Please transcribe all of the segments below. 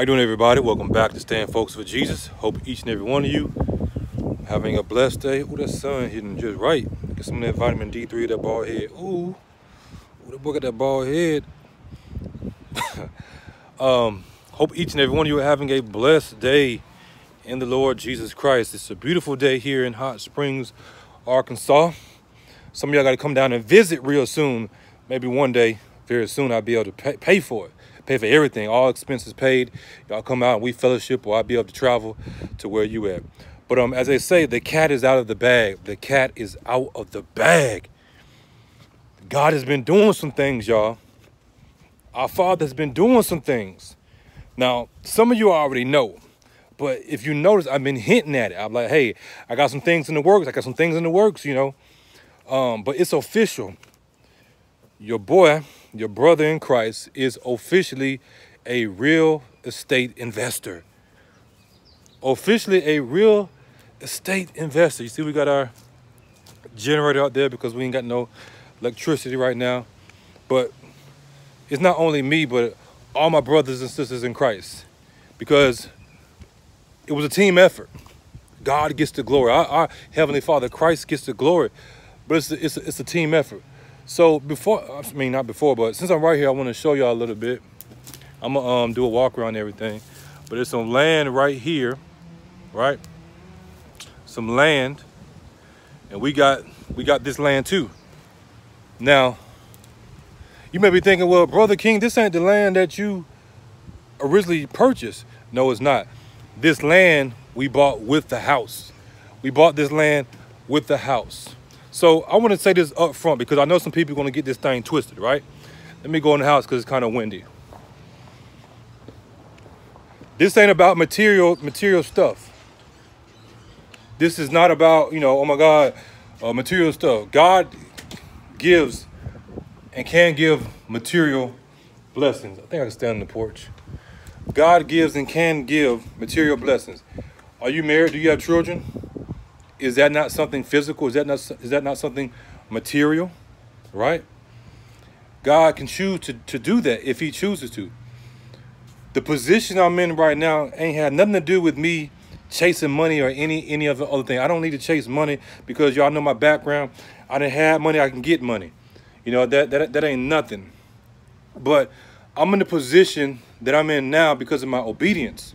How you doing, everybody? Welcome back to Staying Focused for Jesus. Hope each and every one of you having a blessed day. Ooh, that sun hitting just right. Get some of that vitamin D3, that bald head. Ooh, ooh that boy got that bald head. um, hope each and every one of you are having a blessed day in the Lord Jesus Christ. It's a beautiful day here in Hot Springs, Arkansas. Some of y'all got to come down and visit real soon. Maybe one day, very soon, I'll be able to pay, pay for it pay for everything, all expenses paid. Y'all come out and we fellowship or I'll be able to travel to where you at. But um, as they say, the cat is out of the bag. The cat is out of the bag. God has been doing some things, y'all. Our Father has been doing some things. Now, some of you already know, but if you notice, I've been hinting at it. I'm like, hey, I got some things in the works. I got some things in the works, you know. Um, but it's official. Your boy your brother in Christ is officially a real estate investor. Officially a real estate investor. You see, we got our generator out there because we ain't got no electricity right now. But it's not only me, but all my brothers and sisters in Christ because it was a team effort. God gets the glory. Our, our Heavenly Father, Christ gets the glory. But it's a, it's a, it's a team effort. So before, I mean not before, but since I'm right here, I want to show y'all a little bit. I'm gonna um, do a walk around everything. But there's some land right here, right? Some land, and we got we got this land too. Now, you may be thinking, well, brother King, this ain't the land that you originally purchased. No, it's not. This land we bought with the house. We bought this land with the house. So I want to say this up front because I know some people are going to get this thing twisted, right? Let me go in the house because it's kind of windy. This ain't about material material stuff. This is not about, you know, oh my God, uh, material stuff. God gives and can give material blessings. I think I can stand on the porch. God gives and can give material blessings. Are you married? Do you have children? Is that not something physical? Is that not is that not something material? Right? God can choose to, to do that if he chooses to. The position I'm in right now ain't had nothing to do with me chasing money or any any other other thing. I don't need to chase money because y'all know my background. I didn't have money, I can get money. You know, that that that ain't nothing. But I'm in the position that I'm in now because of my obedience.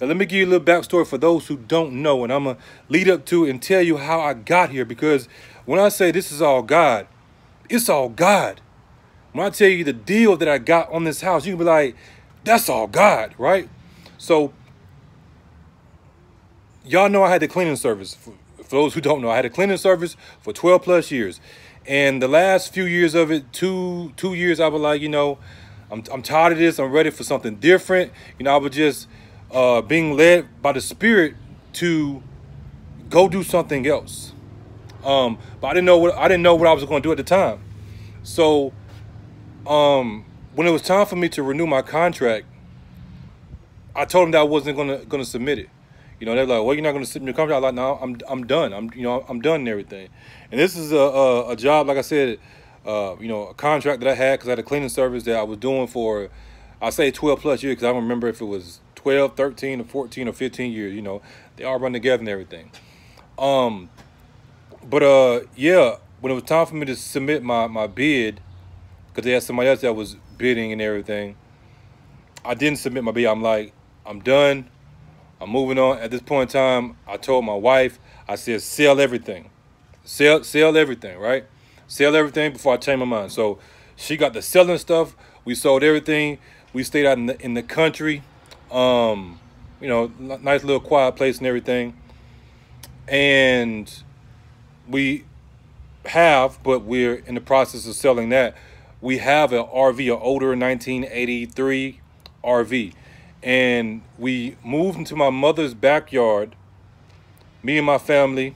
Now, let me give you a little backstory for those who don't know, and I'm going to lead up to and tell you how I got here because when I say this is all God, it's all God. When I tell you the deal that I got on this house, you can be like, that's all God, right? So, y'all know I had the cleaning service. For, for those who don't know, I had a cleaning service for 12 plus years. And the last few years of it, two two years, I was like, you know, I'm, I'm tired of this. I'm ready for something different. You know, I was just uh, being led by the Spirit to go do something else. Um, but I didn't know what I didn't know what I was going to do at the time. So, um, when it was time for me to renew my contract, I told them that I wasn't going to going to submit it. You know, they're like, "Well, you're not going to submit your contract." I'm like, "No, I'm I'm done. I'm you know I'm done and everything." And this is a a, a job, like I said, uh, you know, a contract that I had because I had a cleaning service that I was doing for, I say 12 plus years because I don't remember if it was 12, 13, or 14 or 15 years, you know, they all run together and everything. Um, but uh, yeah, when it was time for me to submit my, my bid, because they had somebody else that was bidding and everything, I didn't submit my bid. I'm like, I'm done. I'm moving on. At this point in time, I told my wife, I said, sell everything. Sell, sell everything, right? Sell everything before I change my mind. So she got the selling stuff. We sold everything. We stayed out in the, in the country. Um, you know, nice little quiet place and everything. And we have, but we're in the process of selling that. We have an RV, an older 1983 RV. And we moved into my mother's backyard, me and my family,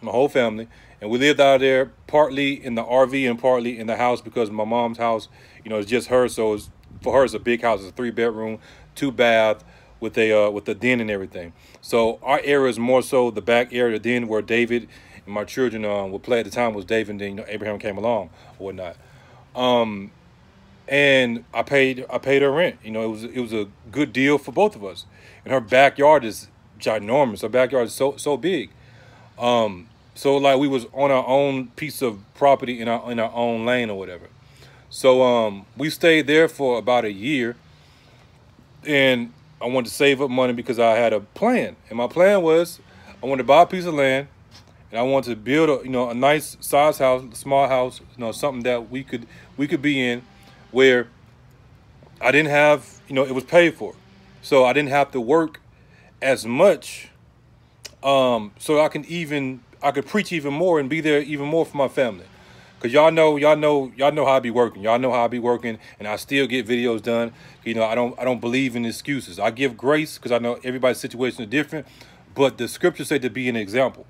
my whole family. And we lived out there partly in the RV and partly in the house because my mom's house, you know, it's just her. So it's for her it's a big house. It's a three bedroom, two bath with a uh, with a den and everything. So our area is more so the back area, the den where David and my children um, would play at the time was David. And then you know Abraham came along or whatnot. Um, and I paid I paid her rent. You know, it was it was a good deal for both of us. And her backyard is ginormous. Her backyard is so so big. Um, so like we was on our own piece of property in our in our own lane or whatever. So um, we stayed there for about a year, and I wanted to save up money because I had a plan, and my plan was I wanted to buy a piece of land, and I wanted to build a you know a nice size house, a small house, you know something that we could we could be in, where I didn't have you know it was paid for, so I didn't have to work as much, um, so I can even I could preach even more and be there even more for my family. Cause y'all know, y'all know, y'all know how I be working. Y'all know how I be working, and I still get videos done. You know, I don't, I don't believe in excuses. I give grace because I know everybody's situation is different. But the scriptures say to be an example.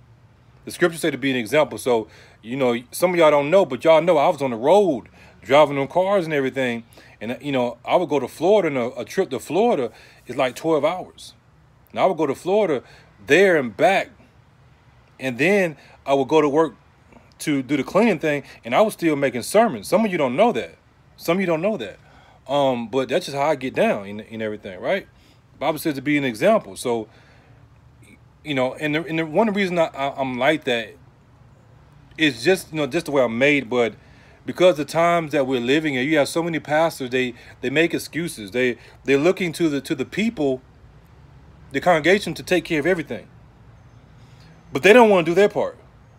The scriptures say to be an example. So, you know, some of y'all don't know, but y'all know I was on the road driving them cars and everything. And, you know, I would go to Florida, and a, a trip to Florida is like 12 hours. And I would go to Florida there and back. And then I would go to work to do the cleaning thing, and I was still making sermons. Some of you don't know that. Some of you don't know that. Um, but that's just how I get down in, in everything, right? Bible says to be an example. So, you know, and the, and the, one of the reasons I, I, am like that is just you know just the way I'm made, but because the times that we're living in, you have so many pastors they they make excuses. They they're looking to the to the people, the congregation to take care of everything, but they don't want to do their part.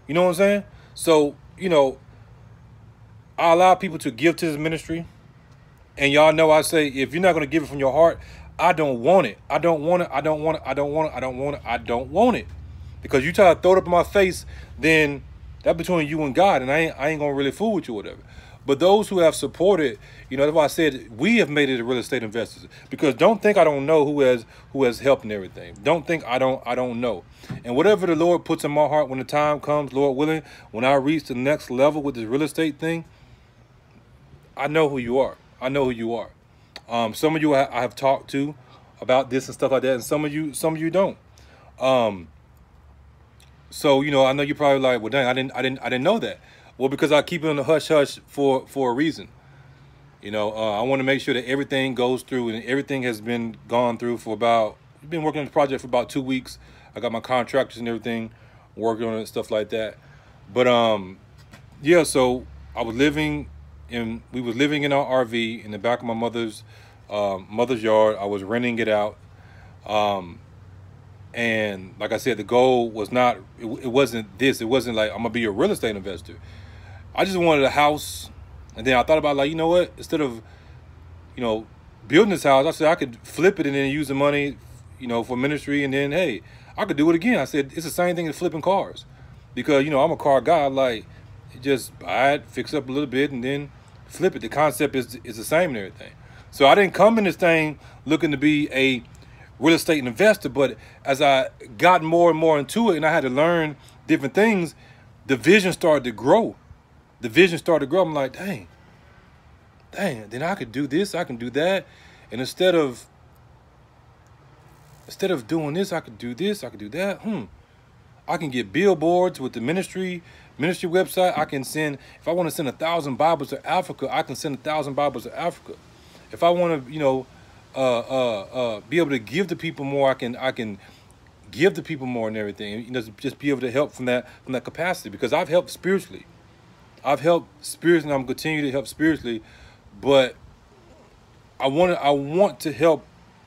You know what I'm saying? So, you know, I allow people to give to this ministry. And y'all know I say, if you're not going to give it from your heart, I don't want it. I don't want it. I don't want it. I don't want it. I don't want it. I don't want it. Because you try to throw it up in my face, then that between you and God, and I ain't, I ain't going to really fool with you or whatever. But those who have supported, you know, that's why I said we have made it a real estate investors. Because don't think I don't know who has who has helped and everything. Don't think I don't I don't know. And whatever the Lord puts in my heart when the time comes, Lord willing, when I reach the next level with this real estate thing, I know who you are. I know who you are. Um, some of you I, have talked to about this and stuff like that, and some of you some of you don't. Um, so you know, I know you're probably like, well, dang, I didn't I didn't I didn't know that. Well, because I keep it on the hush hush for for a reason. You know, uh, I want to make sure that everything goes through and everything has been gone through for about. We've been working on the project for about two weeks. I got my contractors and everything working on it, stuff like that. But um, yeah. So I was living in. We was living in our RV in the back of my mother's um, mother's yard. I was renting it out. Um, and like I said, the goal was not. It, it wasn't this. It wasn't like I'm gonna be a real estate investor I just wanted a house, and then I thought about like, you know what? Instead of, you know, building this house, I said I could flip it and then use the money, you know, for ministry, and then hey, I could do it again. I said it's the same thing as flipping cars, because you know I'm a car guy. Like just buy it, fix up a little bit, and then flip it. The concept is is the same and everything. So I didn't come in this thing looking to be a real estate investor, but as I got more and more into it, and I had to learn different things, the vision started to grow the vision started to grow. I'm like, dang, dang, then I could do this, I can do that. And instead of instead of doing this, I could do this, I could do that. Hmm. I can get billboards with the ministry ministry website. I can send if I want to send a thousand Bibles to Africa, I can send a thousand Bibles to Africa. If I want to, you know, uh, uh, uh, be able to give to people more, I can I can give to people more and everything. You know, just be able to help from that from that capacity because I've helped spiritually. I've helped spiritually. I'm continuing to help spiritually, but I want to. I want to help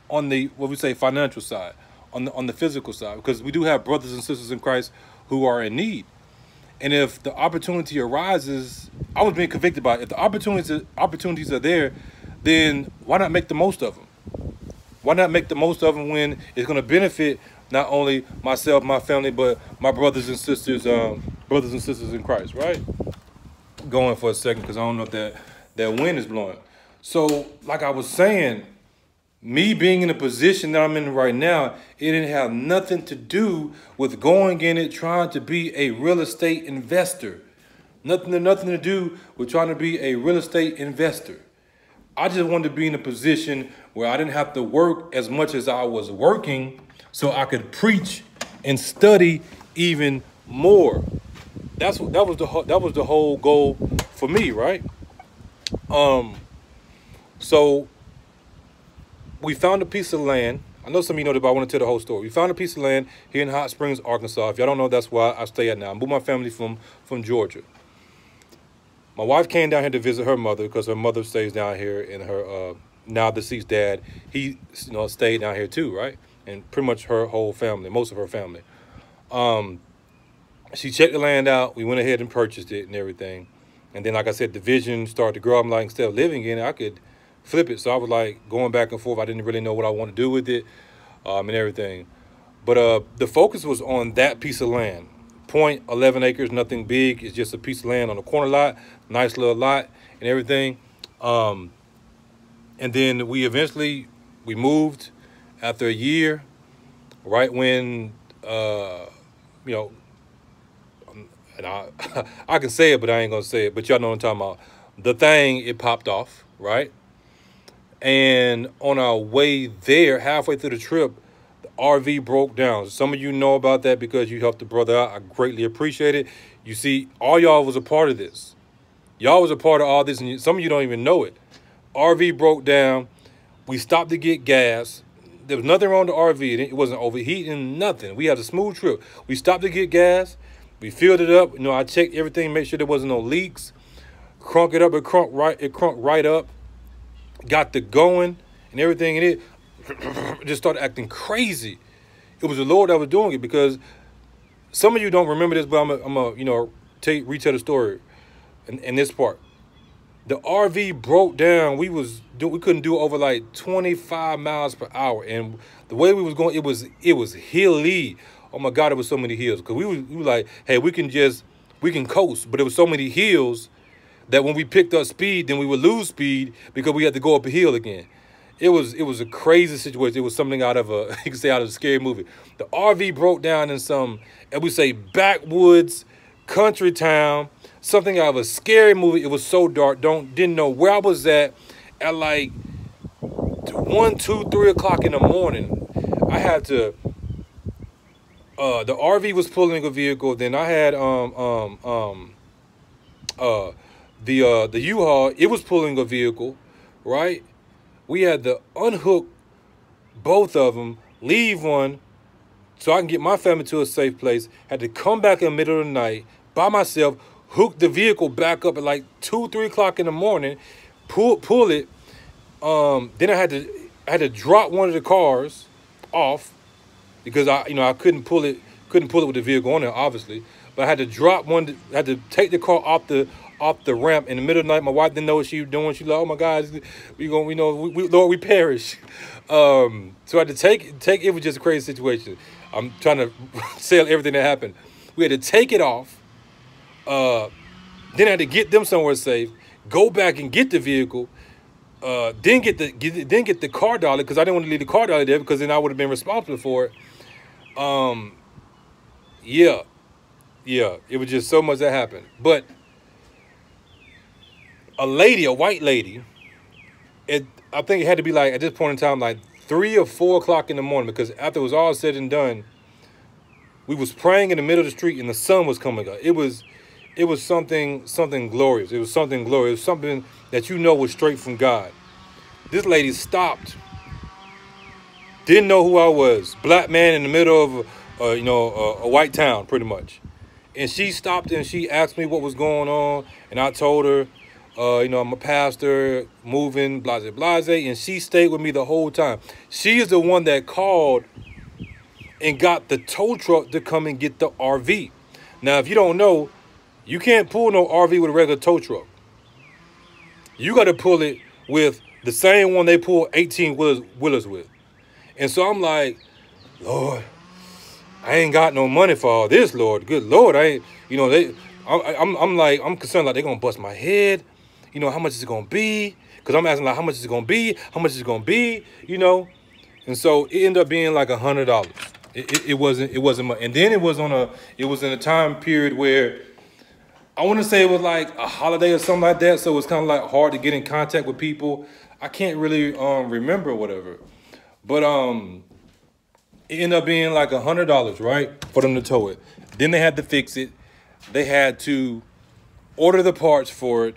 on the what we say financial side, on the on the physical side, because we do have brothers and sisters in Christ who are in need. And if the opportunity arises, I was being convicted by it. If the opportunities opportunities are there, then why not make the most of them? Why not make the most of them when it's going to benefit not only myself, my family, but my brothers and sisters, um, brothers and sisters in Christ, right? Going for a second because I don't know if that, that wind is blowing. So, like I was saying, me being in the position that I'm in right now, it didn't have nothing to do with going in it trying to be a real estate investor. Nothing to nothing to do with trying to be a real estate investor. I just wanted to be in a position where I didn't have to work as much as I was working so I could preach and study even more that's what that was the that was the whole goal for me, right? Um, So we found a piece of land. I know some of you know that, but I want to tell the whole story. We found a piece of land here in Hot Springs, Arkansas. If y'all don't know, that's where I stay at now. I moved my family from from Georgia. My wife came down here to visit her mother because her mother stays down here, and her uh, now deceased dad, he you know stayed down here too, right? And pretty much her whole family, most of her family. Um, she checked the land out. We went ahead and purchased it and everything. And then, like I said, the vision started to grow. I'm like, instead of living in it, I could flip it. So I was like going back and forth. I didn't really know what I want to do with it um, and everything. But uh, the focus was on that piece of land. Point 11 acres, nothing big. It's just a piece of land on a corner lot, nice little lot and everything. Um, and then we eventually, we moved after a year, right when, uh, you know, and I, I can say it, but I ain't gonna say it. But y'all know what I'm talking about. The thing, it popped off, right? And on our way there, halfway through the trip, the RV broke down. Some of you know about that because you helped the brother out. I greatly appreciate it. You see, all y'all was a part of this. Y'all was a part of all this, and some of you don't even know it. RV broke down. We stopped to get gas. There was nothing wrong with the RV. It wasn't overheating, nothing. We had a smooth trip. We stopped to get gas. We filled it up. You know, I checked everything, make sure there wasn't no leaks. Crunk it up, it crunk right, it crunk right up. Got the going and everything in it. just started acting crazy. It was the Lord that was doing it because some of you don't remember this, but I'm a, I'm a you know, take retell the story in, in this part. The RV broke down. We was do, we couldn't do over like 25 miles per hour, and the way we was going, it was it was hilly oh my God, it was so many hills. Because we, we were like, hey, we can just, we can coast. But it was so many hills that when we picked up speed, then we would lose speed because we had to go up a hill again. It was it was a crazy situation. It was something out of a you can say out of a scary movie. The RV broke down in some, and we say backwoods, country town, something out of a scary movie. It was so dark. Don't didn't know where I was at at like one, two, three o'clock in the morning. I had to uh, the RV was pulling a vehicle. Then I had um um um uh the uh the U-Haul. It was pulling a vehicle, right? We had to unhook both of them, leave one, so I can get my family to a safe place. Had to come back in the middle of the night by myself, hook the vehicle back up at like two, three o'clock in the morning, pull pull it. Um, then I had to I had to drop one of the cars off because I, you know, I couldn't pull it, couldn't pull it with the vehicle on there, obviously. But I had to drop one, had to take the car off the off the ramp in the middle of the night. My wife didn't know what she was doing. She like, oh my God, we going, we know, we, we, Lord, we perish. Um, so I had to take, take, it was just a crazy situation. I'm trying to say everything that happened. We had to take it off. Uh, then I had to get them somewhere safe, go back and get the vehicle, uh, then get the get, then get the car dolly because I didn't want to leave the car dolly there because then I would have been responsible for it. Um, yeah, yeah, it was just so much that happened. But a lady, a white lady, it I think it had to be like at this point in time, like three or four o'clock in the morning, because after it was all said and done, we was praying in the middle of the street and the sun was coming up. It was it was something something glorious. It was something glorious. It was something that you know was straight from God. This lady stopped didn't know who I was. Black man in the middle of, you know, a, a white town, pretty much. And she stopped and she asked me what was going on. And I told her, uh, you know, I'm a pastor, moving, blase, blase. And she stayed with me the whole time. She is the one that called and got the tow truck to come and get the RV. Now, if you don't know, you can't pull no RV with a regular tow truck. You got to pull it with the same one they pull 18 wheelers, wheelers with. And so I'm like, Lord, I ain't got no money for all this, Lord. Good Lord, I ain't, you know, they, I, I'm, I'm like, I'm concerned like they're gonna bust my head. You know, how much is it gonna be? Cause I'm asking like, how much is it gonna be? How much is it gonna be? You know, and so it ended up being like a hundred dollars. It, it, it, wasn't, it wasn't much. And then it was on a, it was in a time period where I want to say it was like a holiday or something like that. So it was kind of like hard to get in contact with people. I can't really um, remember whatever. But um, it ended up being like a hundred dollars, right, for them to tow it. Then they had to fix it. They had to order the parts for it.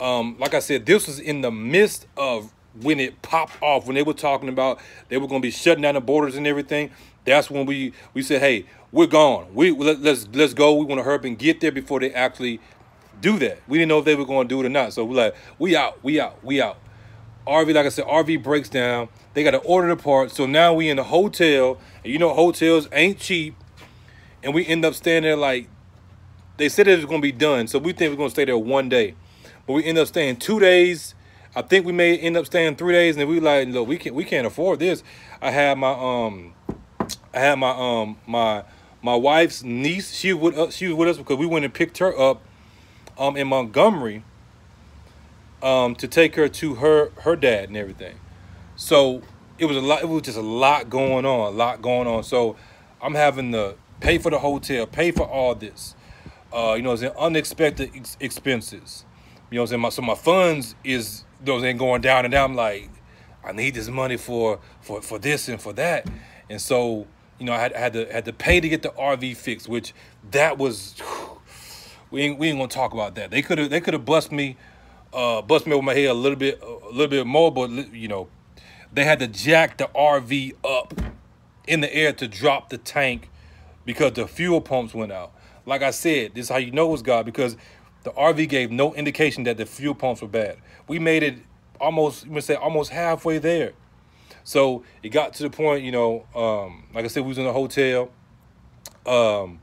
Um, like I said, this was in the midst of when it popped off, when they were talking about they were going to be shutting down the borders and everything, that's when we we said, hey, we're gone. We let, let's let's go. We want to hurry up and get there before they actually do that. We didn't know if they were going to do it or not. So we're like, we out, we out, we out. RV, like I said, RV breaks down. They got to order the parts. So now we in the hotel, and you know hotels ain't cheap, and we end up staying there like they said it was gonna be done. So we think we're gonna stay there one day, but we end up staying two days. I think we may end up staying three days, and then we like, look, we can't we can't afford this. I had my um, I had my um my my wife's niece. She was with us, she was with us because we went and picked her up um in Montgomery um to take her to her her dad and everything. So it was a lot. It was just a lot going on, a lot going on. So I'm having to pay for the hotel, pay for all this. Uh, you know, it's unexpected ex expenses. You know, what I'm saying my so my funds is those ain't going down and down. I'm like, I need this money for for for this and for that, and so you know, I had, I had to had to pay to get the RV fixed, which that was we ain't we ain't gonna talk about that. They could have they could have bust me, uh, bust me over my head a little bit a little bit more, but you know, they had to jack the RV up in the air to drop the tank because the fuel pumps went out. Like I said, this is how you know it's God because the RV gave no indication that the fuel pumps were bad. We made it almost, you say, almost halfway there. So it got to the point, you know, um, like I said, we was in a hotel. Um,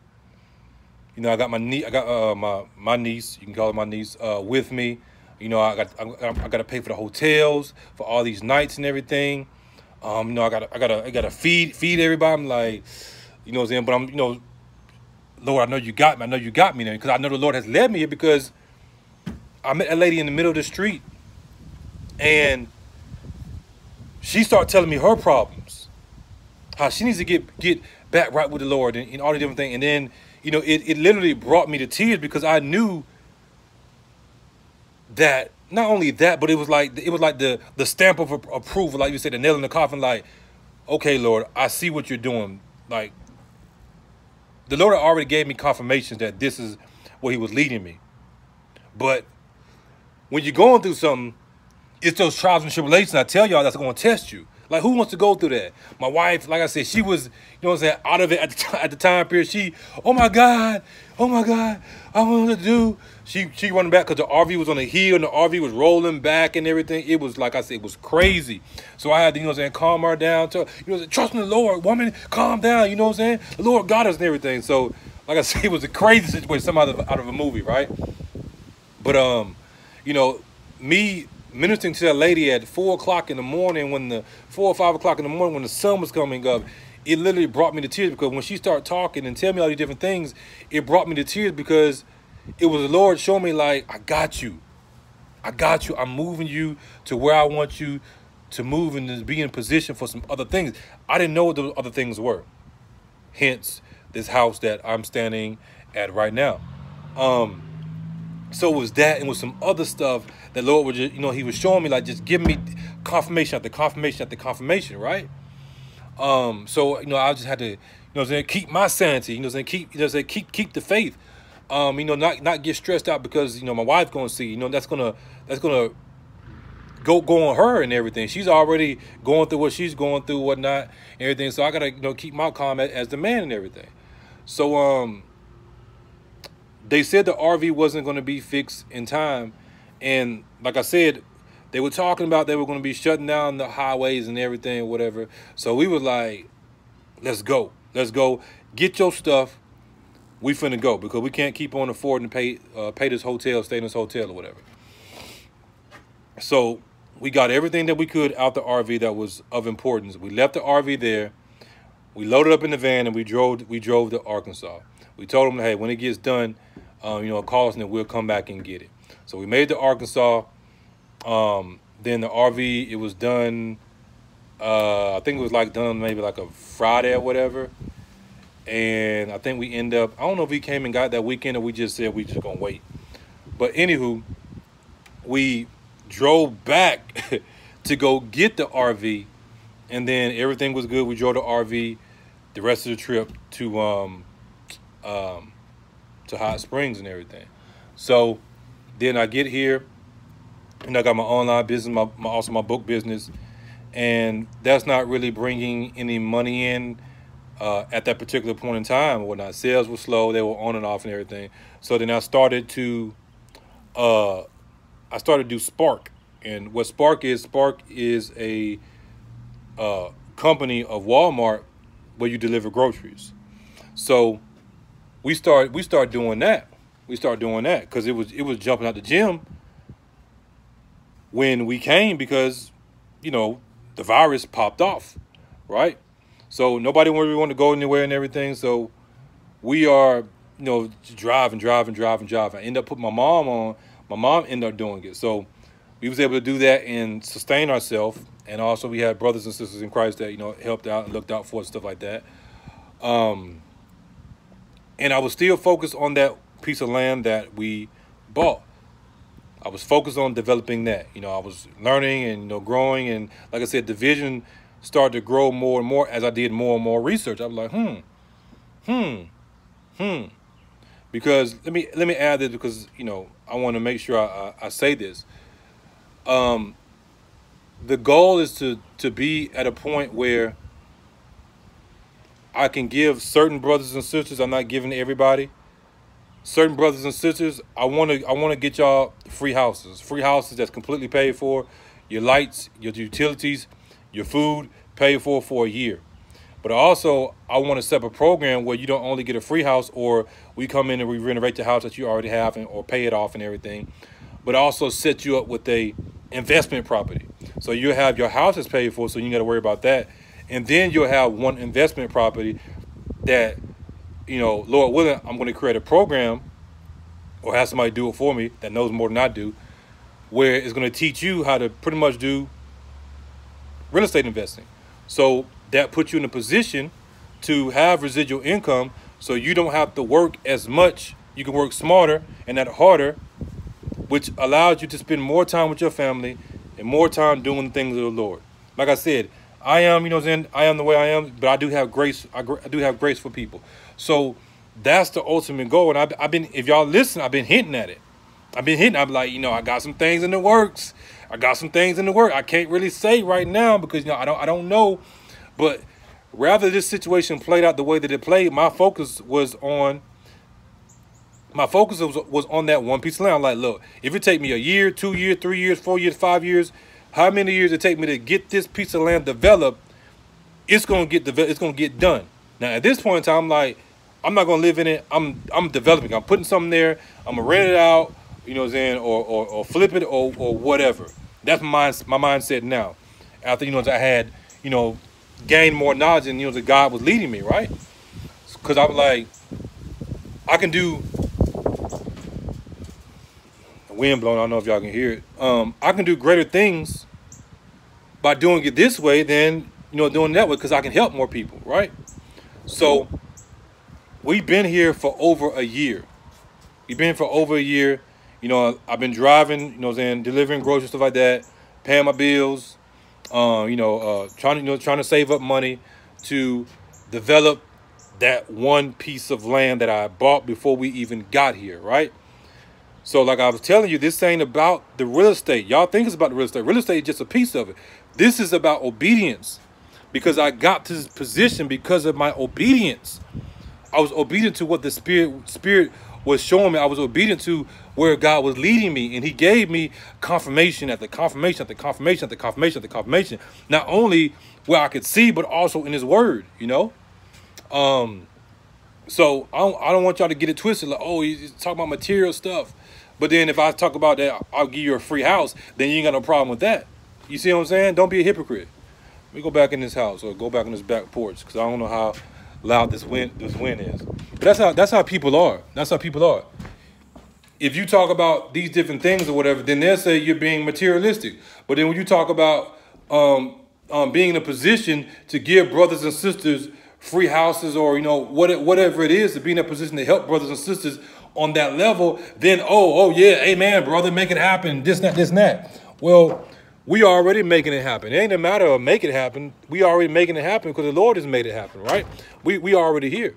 you know, I got my niece, I got uh, my my niece, you can call her my niece, uh, with me. You know, I got I, I got to pay for the hotels for all these nights and everything. Um, you know, I got I got I got to feed feed everybody. I'm like, you know, what I'm saying, but I'm you know, Lord, I know you got me. I know you got me there because I know the Lord has led me here because I met a lady in the middle of the street, and she started telling me her problems, how she needs to get get back right with the Lord and, and all the different things. And then, you know, it, it literally brought me to tears because I knew that not only that, but it was like it was like the the stamp of approval, like you said, the nail in the coffin. Like, okay, Lord, I see what you're doing. Like, the Lord already gave me confirmations that this is where He was leading me. But when you're going through something, it's those trials and tribulations. I tell y'all that's going to test you. Like, who wants to go through that? My wife, like I said, she was, you know what I'm saying, out of it at the, at the time period. She, oh my God, oh my God, I don't know what to do. She she running back because the RV was on a hill and the RV was rolling back and everything. It was, like I said, it was crazy. So I had to, you know what I'm saying, calm her down. To, you know, trust in the Lord, woman, calm down, you know what I'm saying? The Lord got us and everything. So, like I said, it was a crazy situation, some out of, out of a movie, right? But, um, you know, me ministering to that lady at four o'clock in the morning when the four or five o'clock in the morning when the sun was coming up it literally brought me to tears because when she started talking and tell me all these different things it brought me to tears because it was the lord showing me like i got you. I got you. I'm moving you to where i want you to move and to be in position for some other things. I didn't know what those other things were. Hence this house that i'm standing at right now. Um so it was that and with some other stuff that Lord was just, you know, he was showing me like just giving me confirmation after confirmation after confirmation, right? Um, so you know, I just had to, you know, I'm saying keep my sanity, you know, I'm saying keep, you know, saying keep keep the faith. Um, you know, not not get stressed out because you know my wife gonna see, you know, that's gonna that's gonna go go on her and everything. She's already going through what she's going through, whatnot, everything. So I gotta you know keep my calm as the man and everything. So um, they said the RV wasn't gonna be fixed in time, and like I said, they were talking about they were to be shutting down the highways and everything whatever. So we were like, let's go. Let's go. Get your stuff. We finna go because we can't keep on affording to pay uh, pay this hotel, stay in this hotel or whatever. So we got everything that we could out the RV that was of importance. We left the RV there. We loaded up in the van and we drove we drove to Arkansas. We told them, hey, when it gets done, um, you know, call us and we'll come back and get it. So we made to Arkansas. Um, then the RV, it was done, uh, I think it was like done maybe like a Friday or whatever. And I think we end up, I don't know if we came and got that weekend or we just said we just gonna wait. But anywho, we drove back to go get the RV and then everything was good. We drove the RV the rest of the trip to um, um, to Hot Springs and everything. So then I get here. and I got my online business, my, my also my book business, and that's not really bringing any money in uh, at that particular point in time or whatnot. Sales were slow; they were on and off and everything. So then I started to, uh, I started to do Spark, and what Spark is, Spark is a uh, company of Walmart where you deliver groceries. So we start we start doing that. We start doing that because it was it was jumping out the gym when we came because you know the virus popped off, right? So nobody really want to go anywhere and everything. So we are, you know, driving, driving, driving, driving. I end up putting my mom on. My mom ended up doing it. So we was able to do that and sustain ourselves. And also we had brothers and sisters in Christ that, you know, helped out and looked out for us, stuff like that. Um, and I was still focused on that piece of land that we bought. I was focused on developing that. You know, I was learning and you know growing, and like I said, the vision started to grow more and more as I did more and more research. I was like, hmm, hmm, hmm. Because let me let me add this because you know I want to make sure I, I, I say this. Um, the goal is to to be at a point where I can give certain brothers and sisters. I'm not giving to everybody certain brothers and sisters, I want to I want to get y'all free houses. Free houses that's completely paid for. Your lights, your utilities, your food paid for for a year. But also, I want to set up a program where you don't only get a free house or we come in and we renovate the house that you already have and, or pay it off and everything, but also set you up with a investment property. So you have your house is paid for, so you got to worry about that. And then you'll have one investment property that you know, Lord willing, I'm going to create a program or have somebody do it for me that knows more than I do, where it's going to teach you how to pretty much do real estate investing. So that puts you in a position to have residual income so you don't have to work as much. You can work smarter and not harder, which allows you to spend more time with your family and more time doing things of the Lord. Like I said, I am, you know, Zen, I am the way I am, but I do have grace. I, I do have grace for people. So that's the ultimate goal. And I've, I've been, if y'all listen, I've been hinting at it. I've been hitting. I'm like, you know, I got some things in the works. I got some things in the work. I can't really say right now because you know I don't I don't know. But rather this situation played out the way that it played, my focus was on my focus was, was on that one piece of land. I'm like, look, if it take me a year, two years, three years, four years, five years, how many years it take me to get this piece of land developed, it's gonna get developed, it's gonna get done. Now at this point in time, I'm like, I'm not gonna live in it. I'm I'm developing. I'm putting something there. I'm gonna rent it out. You know what I'm saying, or or, or flip it or or whatever. That's my my mindset now. After you know I had you know gained more knowledge and you know that God was leading me right. Because I was like, I can do. Wind blowing. I don't know if y'all can hear it. Um, I can do greater things by doing it this way than you know doing that way because I can help more people, right? So we've been here for over a year. We've been for over a year. You know, I've been driving, you know, I'm saying delivering groceries, stuff like that, paying my bills, uh, you know, uh, trying to you know trying to save up money to develop that one piece of land that I bought before we even got here, right? So, like I was telling you, this ain't about the real estate. Y'all think it's about the real estate. Real estate is just a piece of it. This is about obedience because I got to this position because of my obedience. I was obedient to what the spirit spirit was showing me. I was obedient to where God was leading me, and He gave me confirmation after confirmation after confirmation after confirmation after confirmation. Not only where I could see, but also in His Word. You know, um, so I don't, I don't want y'all to get it twisted. Like, oh, he's talking about material stuff, but then if I talk about that, I'll give you a free house. Then you ain't got no problem with that. You see what I'm saying? Don't be a hypocrite. Let me go back in this house or go back on this back porch because I don't know how loud this wind this wind is. But that's how that's how people are. That's how people are. If you talk about these different things or whatever, then they'll say you're being materialistic. But then when you talk about um, um, being in a position to give brothers and sisters free houses or you know what, whatever it is to be in a position to help brothers and sisters on that level, then oh oh yeah, amen, brother, make it happen. This that this and that. Well, we already making it happen. It ain't a matter of make it happen. We already making it happen because the Lord has made it happen, right? We we already here.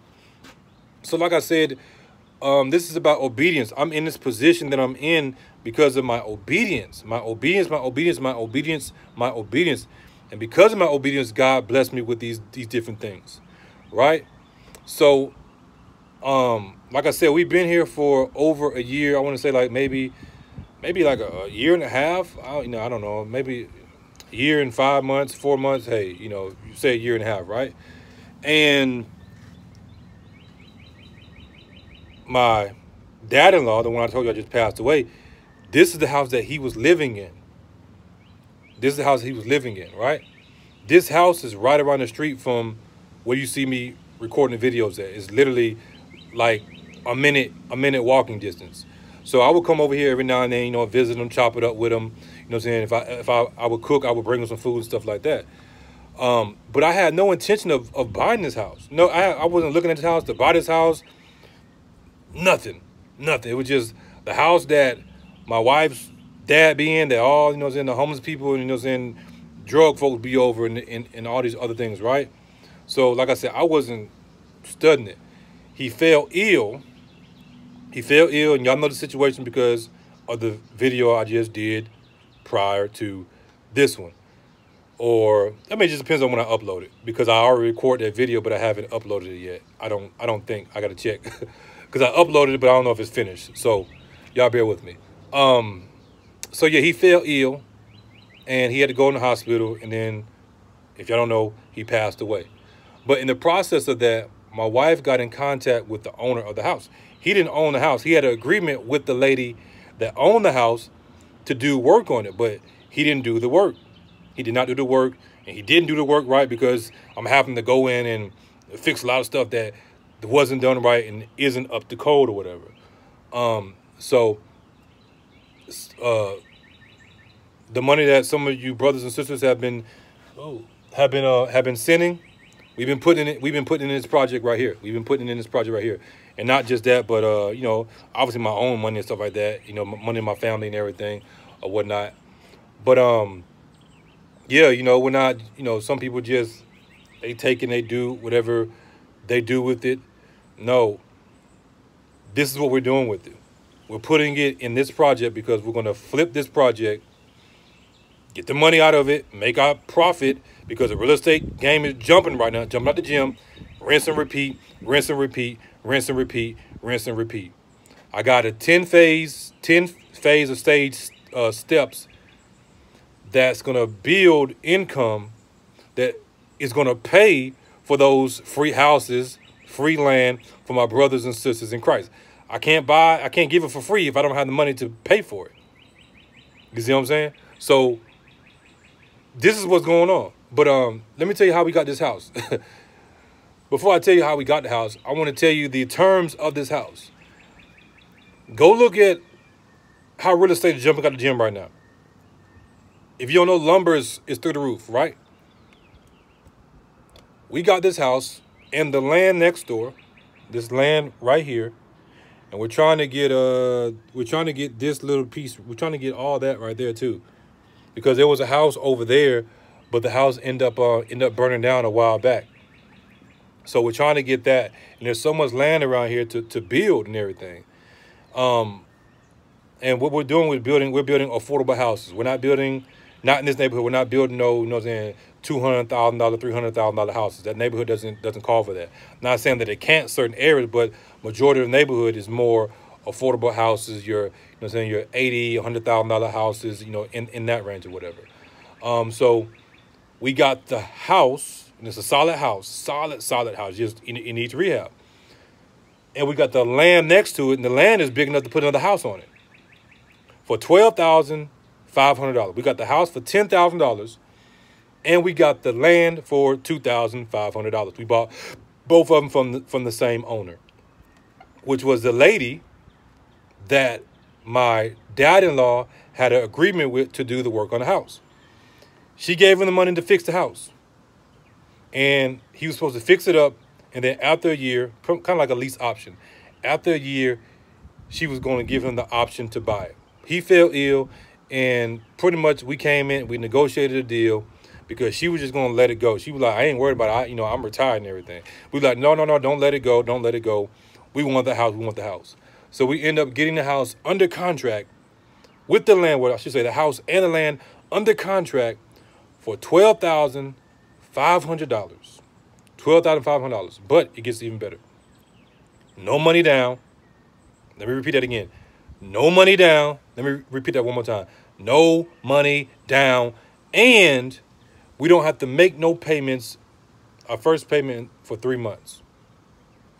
So like I said, um, this is about obedience. I'm in this position that I'm in because of my obedience, my obedience, my obedience, my obedience, my obedience. And because of my obedience, God blessed me with these these different things. Right? So um like I said, we've been here for over a year. I want to say like maybe maybe like a, a year and a half. I you know, I don't know, maybe a year and five months, four months. Hey, you know, you say a year and a half, right? And my dad-in-law, the one I told you I just passed away, this is the house that he was living in. This is the house he was living in, right? This house is right around the street from where you see me recording the videos at. It's literally like a minute, a minute walking distance. So I would come over here every now and then, you know, visit them, chop it up with them. You know what I'm saying? If I if I, I would cook, I would bring them some food and stuff like that. Um, but I had no intention of, of buying this house. No, I, I wasn't looking at this house to buy this house. Nothing. Nothing. It was just the house that my wife's dad be in, that all, you know, in the homeless people and, you know, in drug folks be over and, and, and all these other things, right? So, like I said, I wasn't studying it. He fell ill. He fell ill, and y'all know the situation because of the video I just did prior to this one. Or I mean, it just depends on when I upload it because I already recorded that video, but I haven't uploaded it yet. I don't. I don't think I got to check because I uploaded it, but I don't know if it's finished. So y'all bear with me. Um, so yeah, he fell ill, and he had to go in the hospital, and then, if y'all don't know, he passed away. But in the process of that, my wife got in contact with the owner of the house. He didn't own the house. He had an agreement with the lady that owned the house to do work on it, but he didn't do the work. He did not do the work, and he didn't do the work right because I'm having to go in and fix a lot of stuff that wasn't done right and isn't up to code or whatever. Um, so, uh, the money that some of you brothers and sisters have been, oh, have been, uh, have been sending We've been putting it. We've been putting in this project right here. We've been putting in this project right here, and not just that, but uh, you know, obviously my own money and stuff like that. You know, money in my family and everything, or whatnot. But um, yeah, you know, we're not. You know, some people just they take and they do whatever they do with it. No, this is what we're doing with it. We're putting it in this project because we're going to flip this project, get the money out of it, make our profit because the real estate game is jumping right now, jumping out the gym, rinse and repeat, rinse and repeat, rinse and repeat, rinse and repeat. I got a 10 phase, 10 phase of stage uh, steps that's going to build income that is going to pay for those free houses, free land for my brothers and sisters in Christ. I can't buy, I can't give it for free if I don't have the money to pay for it. You see what I'm saying? So this is what's going on. But um, let me tell you how we got this house. Before I tell you how we got the house, I want to tell you the terms of this house. Go look at how real estate is jumping out of the gym right now. If you don't know, lumber is, is through the roof, right? We got this house and the land next door, this land right here, and we're trying to get uh we're trying to get this little piece, we're trying to get all that right there too. Because there was a house over there but the house end up uh, end up burning down a while back. So we're trying to get that, and there's so much land around here to to build and everything. Um, and what we're doing, we're building we're building affordable houses. We're not building, not in this neighborhood. We're not building no, you know, what I'm saying two hundred thousand dollar, three hundred thousand dollar houses. That neighborhood doesn't doesn't call for that. not saying that it can't certain areas, but majority of the neighborhood is more affordable houses. Your, you know, what I'm saying your eighty, hundred thousand dollar houses. You know, in in that range or whatever. Um, so we got the house, and it's a solid house, solid, solid house, just in, it needs rehab. And we got the land next to it, and the land is big enough to put another house on it for $12,500. We got the house for $10,000, and we got the land for $2,500. We bought both of them from the, from the same owner, which was the lady that my dad-in-law had an agreement with to do the work on the house. She gave him the money to fix the house. And he was supposed to fix it up. And then after a year, kind of like a lease option, after a year, she was going to give him the option to buy it. He fell ill. And pretty much we came in, we negotiated a deal because she was just going to let it go. She was like, I ain't worried about it. I, you know, I'm retired and everything. We were like, no, no, no, don't let it go. Don't let it go. We want the house. We want the house. So we end up getting the house under contract with the land, well, I should say the house and the land under contract for twelve thousand five hundred dollars. Twelve thousand five hundred dollars. But it gets even better. No money down. Let me repeat that again. No money down. Let me repeat that one more time. No money down. And we don't have to make no payments. Our first payment for three months.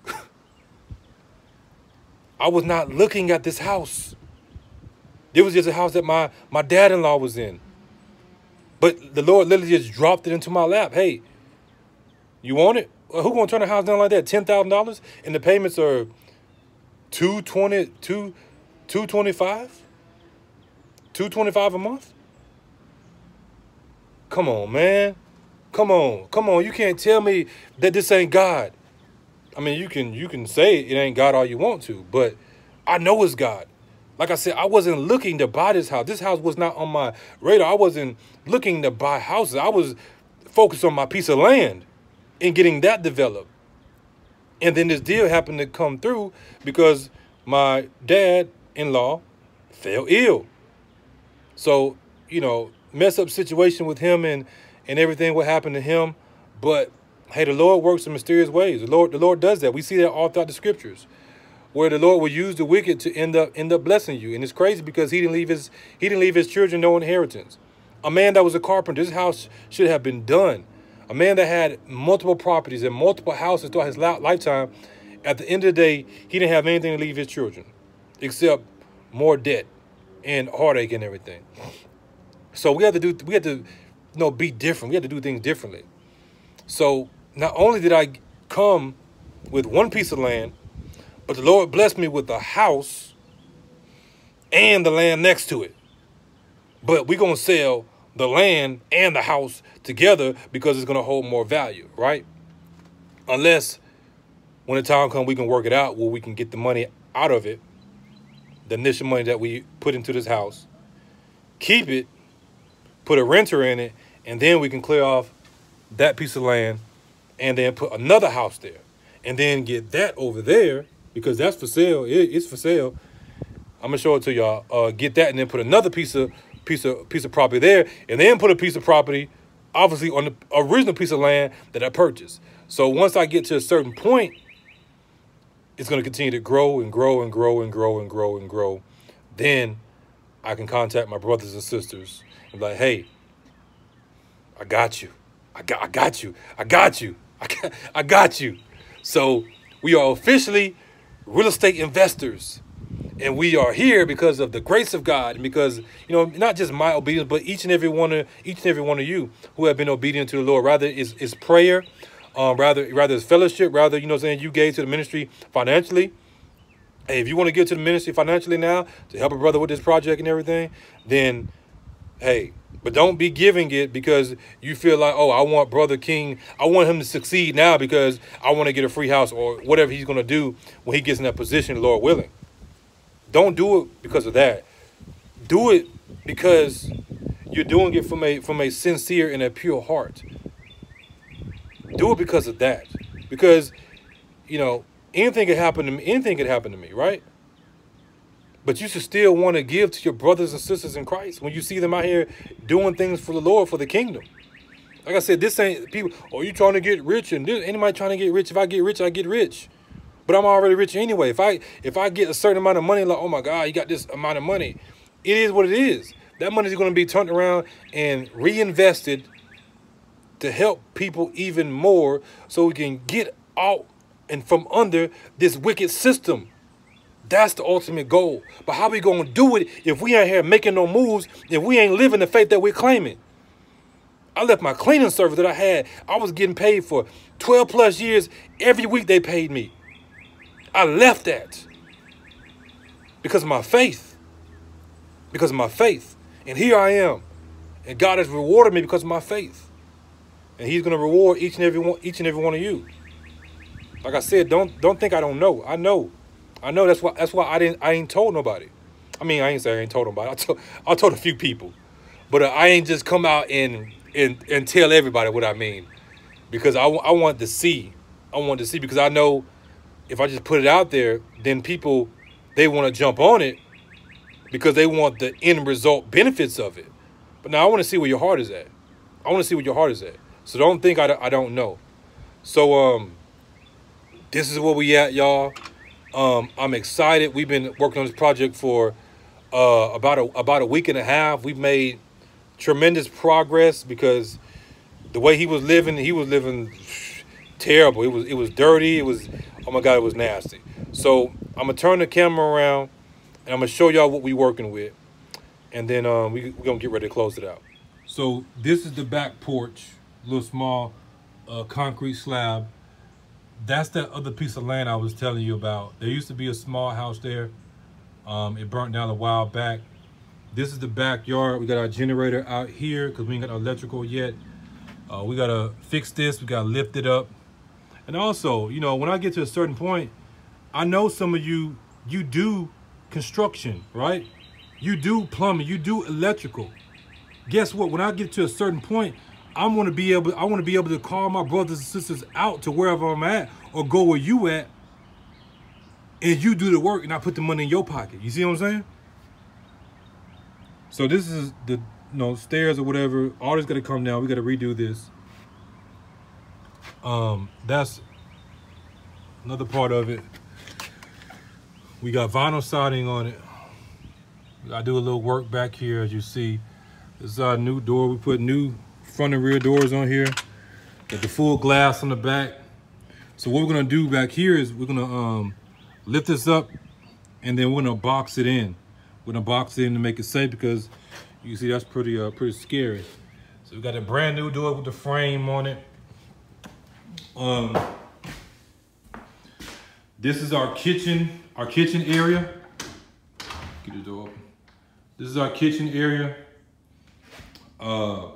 I was not looking at this house. It was just a house that my, my dad-in-law was in. But the Lord literally just dropped it into my lap. Hey, you want it? Who gonna turn a house down like that? Ten thousand dollars, and the payments are two twenty, two, two twenty five, two twenty five a month. Come on, man. Come on, come on. You can't tell me that this ain't God. I mean, you can you can say it ain't God all you want to, but I know it's God. Like I said, I wasn't looking to buy this house. This house was not on my radar. I wasn't looking to buy houses. I was focused on my piece of land and getting that developed. And then this deal happened to come through because my dad-in-law fell ill. So, you know, mess up situation with him and and everything what happened to him. But hey, the Lord works in mysterious ways. The Lord, the Lord does that. We see that all throughout the scriptures where the Lord will use the wicked to end up end up blessing you. And it's crazy because he didn't leave his he didn't leave his children no inheritance. A man that was a carpenter, this house should have been done. A man that had multiple properties and multiple houses throughout his lifetime, at the end of the day, he didn't have anything to leave his children except more debt and heartache and everything. So we had to do we had to you know be different. We had to do things differently. So not only did I come with one piece of land but the Lord blessed me with a house and the land next to it. But we're going to sell the land and the house together because it's going to hold more value, right? Unless when the time comes, we can work it out where we can get the money out of it, the initial money that we put into this house, keep it, put a renter in it, and then we can clear off that piece of land and then put another house there and then get that over there because that's for sale. It, it's for sale. I'm gonna show it to y'all. Uh, get that and then put another piece of piece of piece of property there, and then put a piece of property, obviously on the original piece of land that I purchased. So once I get to a certain point, it's gonna continue to grow and grow and grow and grow and grow and grow. Then I can contact my brothers and sisters and be like, hey, I got you. I got I got you. I got you. I got, I got you. So we are officially real estate investors. And we are here because of the grace of God and because, you know, not just my obedience, but each and every one of each and every one of you who have been obedient to the Lord. Rather is is prayer, um, rather rather is fellowship, rather, you know saying, you gave to the ministry financially. Hey, if you want to give to the ministry financially now to help a brother with this project and everything, then hey, but don't be giving it because you feel like, oh, I want Brother King, I want him to succeed now because I want to get a free house or whatever he's going to do when he gets in that position, Lord willing. Don't do it because of that. Do it because you're doing it from a from a sincere and a pure heart. Do it because of that. Because, you know, anything could happen to me. Anything could happen to me, right? But you should still want to give to your brothers and sisters in Christ when you see them out here doing things for the Lord, for the kingdom. Like I said, this ain't people, oh, you trying to get rich and this, anybody trying to get rich. If I get rich, I get rich. But I'm already rich anyway. If I if I get a certain amount of money, like, oh my God, you got this amount of money. It is what it is. That money is going to be turned around and reinvested to help people even more so we can get out and from under this wicked system. That's the ultimate goal. But how we going to do it if we ain't here making no moves, if we ain't living the faith that we're claiming? I left my cleaning service that I had. I was getting paid for 12 plus years. Every week they paid me. I left that because of my faith. Because of my faith. And here I am. And God has rewarded me because of my faith. And he's going to reward each and every one each and every one of you. Like I said, don't don't think I don't know. I know. I know that's why that's why I didn't I ain't told nobody. I mean I ain't say I ain't told nobody. I told I told a few people, but uh, I ain't just come out and and and tell everybody what I mean, because I I want to see, I want to see because I know if I just put it out there, then people they want to jump on it because they want the end result benefits of it. But now I want to see where your heart is at. I want to see where your heart is at. So don't think I, I don't know. So um, this is where we at, y'all. Um, I'm excited. We've been working on this project for uh, about a about a week and a half. We've made tremendous progress because the way he was living, he was living terrible. It was it was dirty. It was oh my god, it was nasty. So I'm gonna turn the camera around and I'm gonna show y'all what we working with, and then um, we we're gonna get ready to close it out. So this is the back porch, little small uh, concrete slab. That's that other piece of land I was telling you about. There used to be a small house there. Um, it burnt down a while back. This is the backyard. We got our generator out here because we ain't got electrical yet. Uh, we gotta fix this. We gotta lift it up. And also, you know, when I get to a certain point, I know some of you, you do construction, right? You do plumbing, you do electrical. Guess what? When I get to a certain point, I want to be able, I want to be able to call my brothers and sisters out to wherever I'm at or go where you at and you do the work and I put the money in your pocket. You see what I'm saying? So this is the you know stairs or whatever. All this got to come down. We got to redo this. Um, that's another part of it. We got vinyl siding on it. I do a little work back here, as you see. This is our new door. We put new front and rear doors on here. Got the full glass on the back. So what we're gonna do back here is we're gonna um, lift this up and then we're gonna box it in. We're gonna box it in to make it safe because you see that's pretty uh, pretty scary. So we got a brand new door with the frame on it. Um, this is our kitchen, our kitchen area. Get the door open. This is our kitchen area. Uh,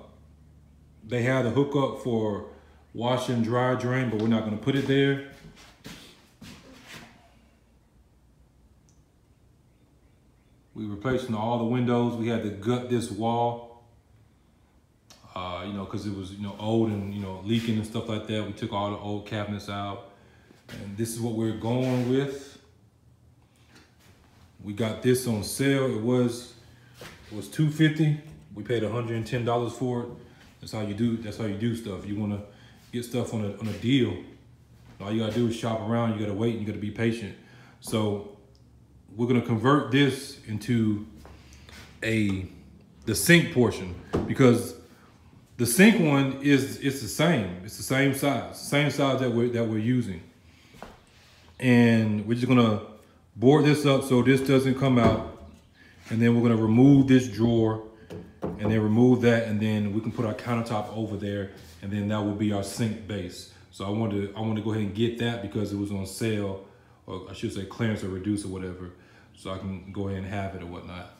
they have the hookup for wash and dry drain, but we're not gonna put it there. We replacing all the windows. We had to gut this wall, uh, you know, because it was, you know, old and, you know, leaking and stuff like that. We took all the old cabinets out. And this is what we're going with. We got this on sale. It was it was 250. We paid $110 for it. That's how you do that's how you do stuff. You wanna get stuff on a on a deal. All you gotta do is shop around, you gotta wait, and you gotta be patient. So we're gonna convert this into a the sink portion because the sink one is it's the same. It's the same size, same size that we're that we're using. And we're just gonna board this up so this doesn't come out. And then we're gonna remove this drawer and then remove that and then we can put our countertop over there and then that will be our sink base. So I wanted to, I want to go ahead and get that because it was on sale or I should say clearance or reduce or whatever. So I can go ahead and have it or whatnot.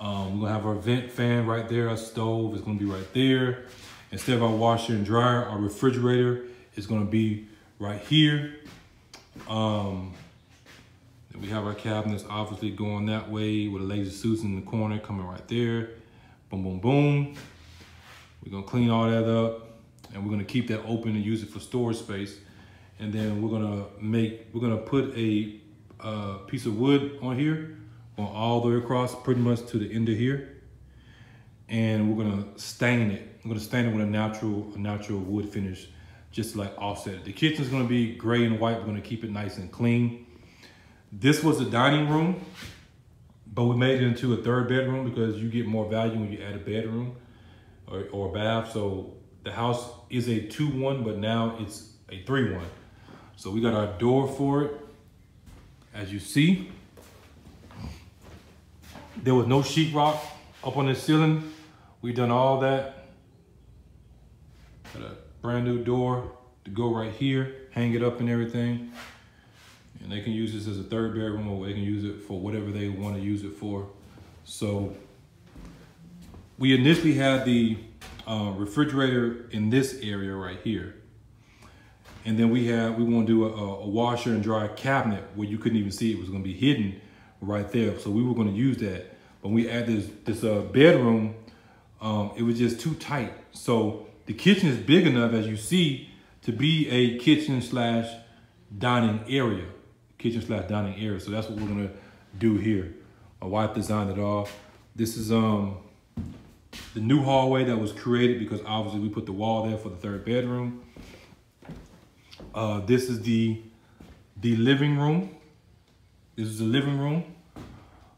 Um, we're gonna have our vent fan right there, our stove is gonna be right there. Instead of our washer and dryer, our refrigerator is gonna be right here. Um, we have our cabinets obviously going that way with a lazy Susans in the corner coming right there. Boom, boom, boom. We're gonna clean all that up and we're gonna keep that open and use it for storage space. And then we're gonna make, we're gonna put a uh, piece of wood on here, going all the way across pretty much to the end of here. And we're gonna stain it. I'm gonna stain it with a natural, a natural wood finish, just like offset it. The kitchen's gonna be gray and white. We're gonna keep it nice and clean. This was the dining room, but we made it into a third bedroom because you get more value when you add a bedroom or, or a bath. So the house is a 2-1, but now it's a 3-1. So we got our door for it. As you see, there was no sheetrock up on the ceiling. We done all that. Got a brand new door to go right here, hang it up and everything. And they can use this as a third bedroom or they can use it for whatever they want to use it for. So we initially had the uh, refrigerator in this area right here. And then we had, we want to do a, a, washer and dryer cabinet where you couldn't even see it was going to be hidden right there. So we were going to use that. But we added this, this uh, bedroom, um, it was just too tight. So the kitchen is big enough, as you see, to be a kitchen slash dining area. Kitchen slash dining area. So that's what we're to do here. My wife designed it all. This is um the new hallway that was created because obviously we put the wall there for the third bedroom. Uh, this is the the living room. This is the living room.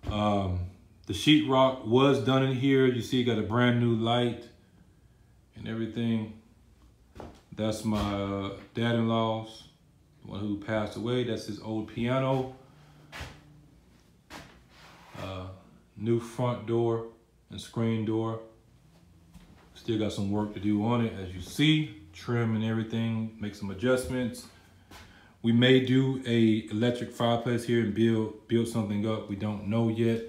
Um, the sheetrock was done in here. You see, got a brand new light and everything. That's my uh, dad-in-law's, one who passed away. That's his old piano. Uh, new front door and screen door. Still got some work to do on it, as you see. Trim and everything, make some adjustments. We may do a electric fireplace here and build build something up. We don't know yet.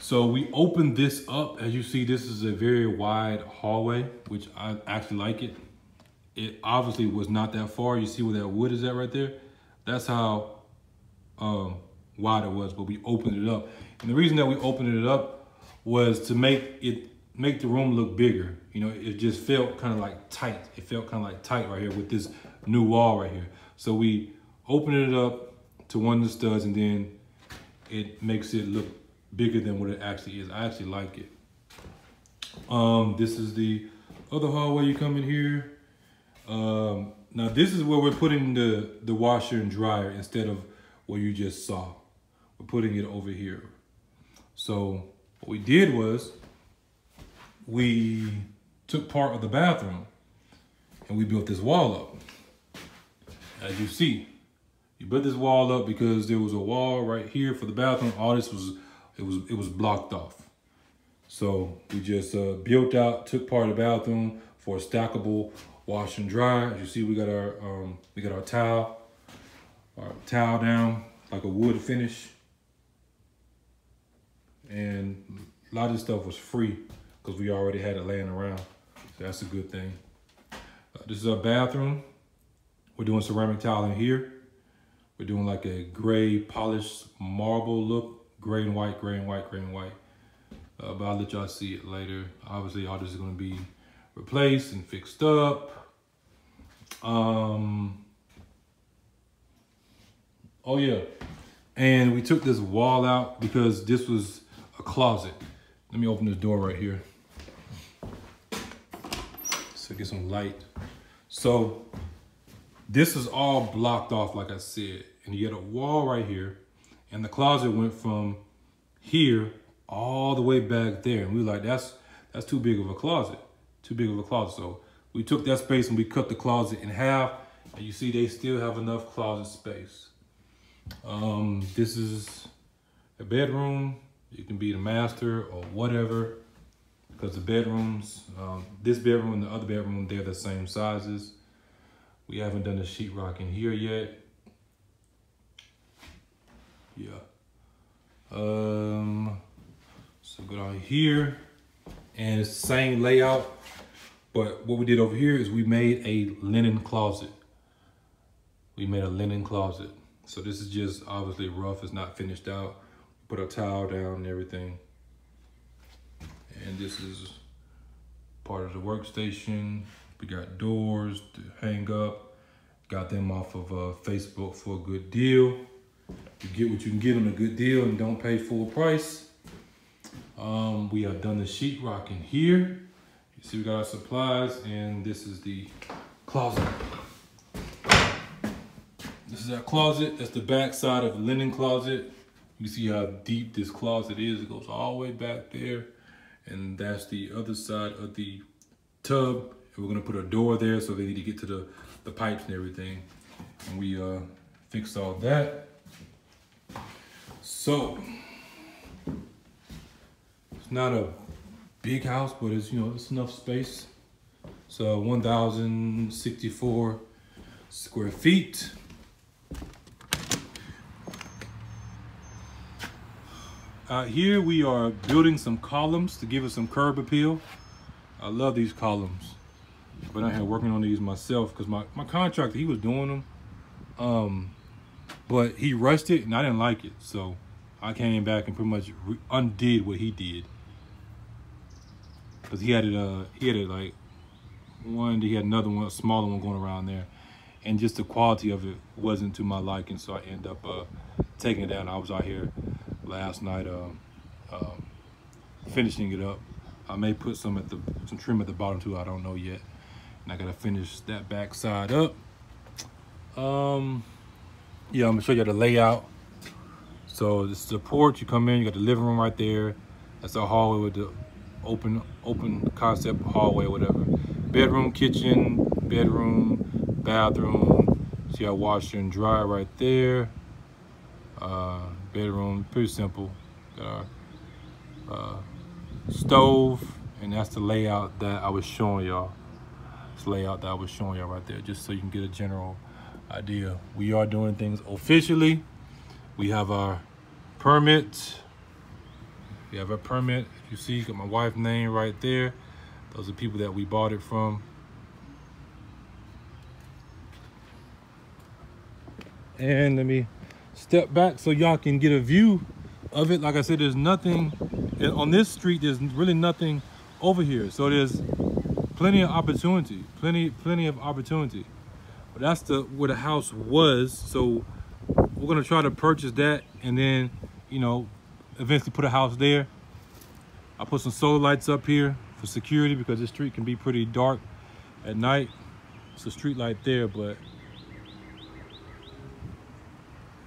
So we opened this up. As you see, this is a very wide hallway, which I actually like it. It obviously was not that far. You see where that wood is at right there? That's how um, wide it was, but we opened it up. And the reason that we opened it up was to make it make the room look bigger. You know, it just felt kind of like tight. It felt kind of like tight right here with this new wall right here. So we opened it up to one of the studs and then it makes it look bigger than what it actually is. I actually like it. Um, this is the other hallway you come in here. Um, now this is where we're putting the, the washer and dryer instead of what you just saw. We're putting it over here. So what we did was we took part of the bathroom and we built this wall up. As you see, you built this wall up because there was a wall right here for the bathroom. All this was it was it was blocked off. So we just uh, built out, took part of the bathroom for a stackable wash and dry. As you see, we got our um, we got our towel, our towel down like a wood finish, and a lot of this stuff was free because we already had it laying around. So that's a good thing. Uh, this is our bathroom. We're doing ceramic tile in here. We're doing like a gray polished marble look gray and white, gray and white, gray and white. Uh, but I'll let y'all see it later. Obviously, all this is gonna be replaced and fixed up. Um, oh yeah, and we took this wall out because this was a closet. Let me open this door right here. So get some light. So this is all blocked off, like I said, and you get a wall right here and the closet went from here all the way back there. And we were like, that's that's too big of a closet, too big of a closet. So we took that space and we cut the closet in half. And you see they still have enough closet space. Um, this is a bedroom. You can be the master or whatever because the bedrooms, um, this bedroom and the other bedroom, they're the same sizes. We haven't done the sheetrock in here yet. Yeah. Um, so go down here and it's the same layout, but what we did over here is we made a linen closet. We made a linen closet. So this is just obviously rough, it's not finished out. Put a towel down and everything. And this is part of the workstation. We got doors to hang up. Got them off of uh, Facebook for a good deal. You get what you can get on a good deal and don't pay full price. Um, we have done the sheetrock in here. See we got our supplies and this is the closet. This is our closet. That's the back side of the linen closet. You see how deep this closet is. It goes all the way back there. And that's the other side of the tub. And we're gonna put a door there so they need to get to the, the pipes and everything. And we uh, fixed all that. So, it's not a big house, but it's, you know, it's enough space. So 1,064 square feet. Uh, here we are building some columns to give it some curb appeal. I love these columns. But I had working on these myself because my, my contractor, he was doing them. Um, but he rushed it and I didn't like it. So I came back and pretty much undid what he did. Cause he had it, uh, he had it like one, he had another one, a smaller one going around there. And just the quality of it wasn't to my liking. So I ended up uh, taking it down. I was out here last night uh, um, finishing it up. I may put some at the some trim at the bottom too. I don't know yet. And I gotta finish that back side up. Um, yeah, I'm gonna show you the layout. So this is the porch. You come in, you got the living room right there. That's the hallway with the open open concept hallway, whatever. Bedroom, kitchen, bedroom, bathroom. See our washer and dryer right there. Uh, bedroom, pretty simple. Got our uh, stove, and that's the layout that I was showing y'all. This layout that I was showing y'all right there, just so you can get a general idea. We are doing things officially. We have our permit. We have a permit. You see, got my wife's name right there. Those are people that we bought it from. And let me step back so y'all can get a view of it. Like I said, there's nothing on this street. There's really nothing over here. So there's plenty of opportunity, plenty, plenty of opportunity. But that's the where the house was. So we're gonna try to purchase that and then, you know, eventually put a house there. I put some solar lights up here for security because this street can be pretty dark at night. It's a street light there, but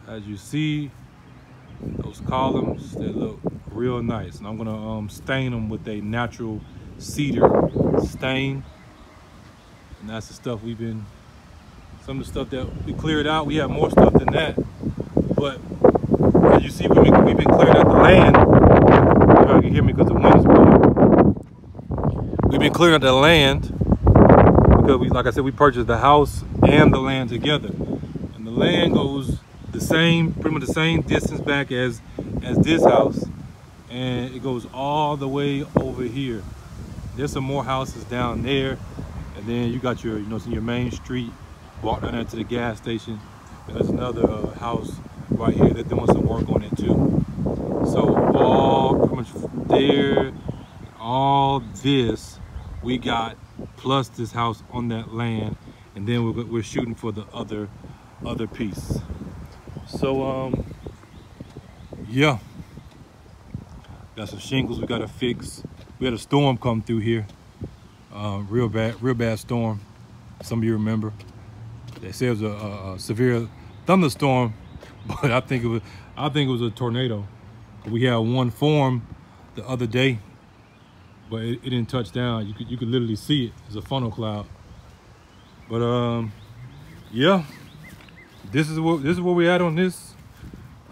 as you see, those columns, they look real nice. And I'm gonna um, stain them with a natural cedar stain. And that's the stuff we've been, some of the stuff that we cleared out. We have more stuff than that. But as you see, we've been, we've been clearing out the land. You can hear me because the wind is blowing. We've been clearing out the land because we, like I said, we purchased the house and the land together. And the land goes the same, pretty much the same distance back as, as this house. And it goes all the way over here. There's some more houses down there. And then you got your, you know, your main street. Walk down there to the gas station. There's another uh, house right here. That They're doing some work on it too. So all there, all this we got plus this house on that land. And then we're, we're shooting for the other other piece. So, um, yeah. Got some shingles we gotta fix. We had a storm come through here. Uh, real bad, real bad storm. Some of you remember. They said it was a, a, a, severe thunderstorm, but I think it was, I think it was a tornado. We had one form the other day, but it, it didn't touch down. You could, you could literally see it. It's a funnel cloud. But um, yeah this is what this is where we at on this.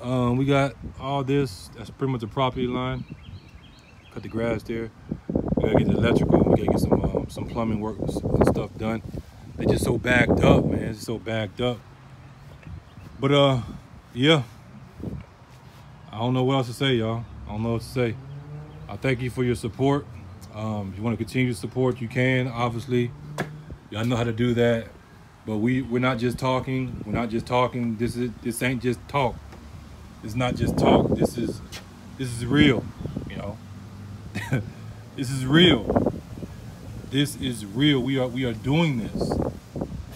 Um, we got all this. That's pretty much the property line. Cut the grass there. We gotta get the electrical. We gotta get some um, some plumbing work and stuff done. They just so backed up, man. It's so backed up. But uh, yeah. I don't know what else to say, y'all. I don't know what to say. I thank you for your support. Um, if you want to continue to support, you can, obviously. Y'all know how to do that. But we we're not just talking. We're not just talking. This is this ain't just talk. It's not just talk. This is this is real. You know. this is real. This is real. We are we are doing this.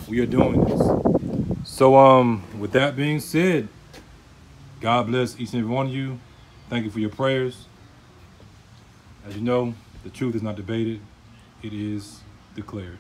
We are doing this. So um with that being said, God bless each and every one of you. Thank you for your prayers. As you know, the truth is not debated. It is declared.